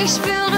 Ich spüre